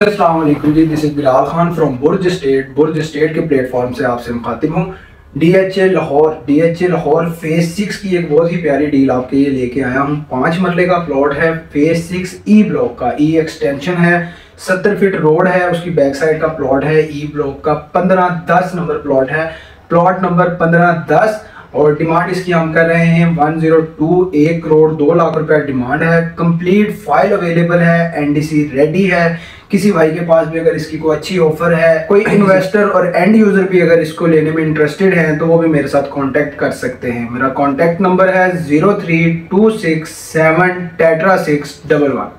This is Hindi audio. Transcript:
Aslam ji this is Bilal Khan from Burj estate Burj estate के प्लेटफॉर्म से आपसे मुखातिब हूँ। D H A Lahore D H A Lahore phase six की एक बहुत ही प्यारी डील आपके लिए लेके आया हूँ। पाँच मरले का प्लॉट है फ़ेज़ सिक्स ई ब्लॉक का ई एक्सटेंशन है। सत्तर फीट रोड है, उसकी बैक साइड का प्लॉट है ई ब्लॉक का पंद्रह दस नंबर प्लॉट है। प्लॉट नंबर पंद्रह दस और डिमांड इसकी हम कर रहे हैं 102 एक करोड़ दो लाख रुपया डिमांड है। कंप्लीट फ़ाइल अवेलेबल है एनडीसी रेडी है। किसी भाई के पास भी अगर इसकी कोई अच्छी ऑफ़र है कोई इन्वेस्टर और एंड यूज़र भी अगर इसको लेने में इंटरेस्टेड है तो वो भी मेरे साथ कांटेक्ट कर सकते हैं। मेरा कांटेक्ट नंबर है zero three two six seven tetra six double one.